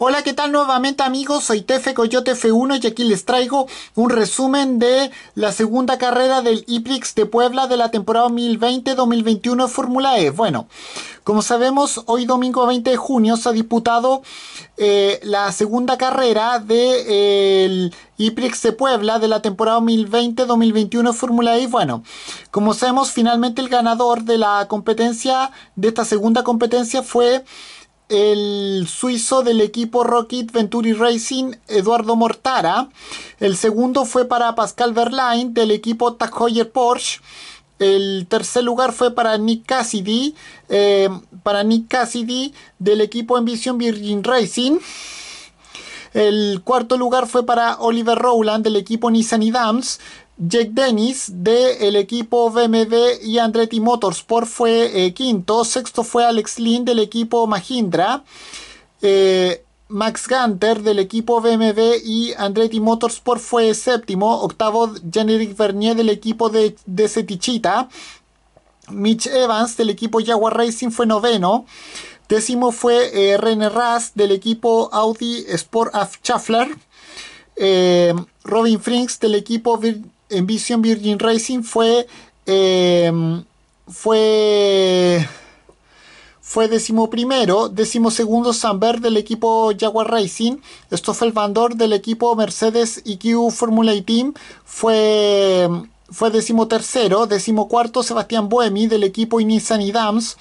Hola, ¿qué tal nuevamente amigos? Soy Tefe Coyote F1 y aquí les traigo un resumen de la segunda carrera del IPRIX de Puebla de la temporada 2020-2021 de Fórmula E. Bueno, como sabemos, hoy domingo 20 de junio se ha disputado eh, la segunda carrera del de, IPRIX de Puebla de la temporada 2020-2021 de Fórmula E. Bueno, como sabemos, finalmente el ganador de la competencia, de esta segunda competencia fue el suizo del equipo Rocket Venturi Racing, Eduardo Mortara. El segundo fue para Pascal Verlaine del equipo Tag Heuer Porsche. El tercer lugar fue para Nick Cassidy, eh, para Nick Cassidy del equipo Envision Virgin Racing. El cuarto lugar fue para Oliver Rowland del equipo Nissan y Dams. Jake Dennis del equipo BMW y Andretti Motorsport fue eh, quinto. Sexto fue Alex Lynn del equipo Mahindra. Eh, Max Gunter del equipo BMW y Andretti Motorsport fue séptimo. Octavo, Generic Vernier del equipo de, de Setichita. Mitch Evans del equipo Jaguar Racing fue noveno. Décimo fue eh, René Rast del equipo Audi Sport of Schaffler. Robin Frinks del equipo Envision Virgin Racing fue eh, fue fue décimo primero, décimo segundo Samber del equipo Jaguar Racing, Stoffel Van Dor del equipo Mercedes EQ Formula E Team. Fue fue décimo tercero, décimo cuarto Sebastián Buemi del equipo Nissan y Dams,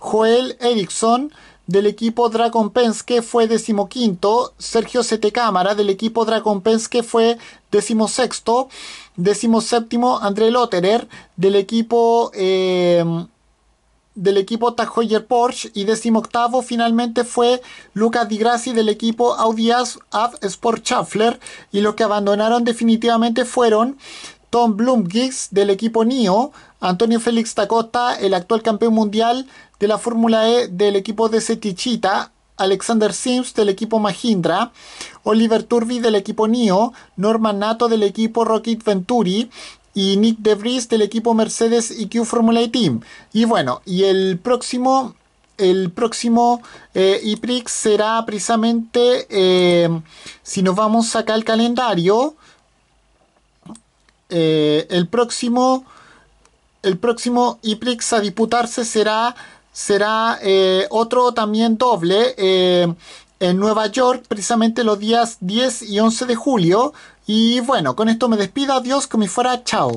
Joel Eriksson del equipo Dragon Penske fue decimoquinto, Sergio Sete Cámara del equipo Dragon Penske fue decimosexto, decimoséptimo André Lotterer del equipo eh, del equipo Tag Heuer Porsche. Y decimoctavo finalmente fue Lucas Di Grassi del equipo Audi Av Sport Schaffler y los que abandonaron definitivamente fueron Tom Blumgis del equipo NIO, Antonio Félix Tacota, el actual campeón mundial de la Fórmula E del equipo de Setichita, Alexander Sims del equipo Mahindra, Oliver Turby del equipo NIO, Norman Nato del equipo Rocket Venturi y Nick DeVries del equipo Mercedes EQ Formula E Team. Y bueno, y el próximo el próximo eh, IPRIX será precisamente, eh, si nos vamos acá al calendario, eh, el próximo el próximo IPRIX a disputarse será será eh, otro también doble eh, en Nueva York precisamente los días 10 y 11 de julio. Y bueno con esto me despido. Adiós como fuera. Chao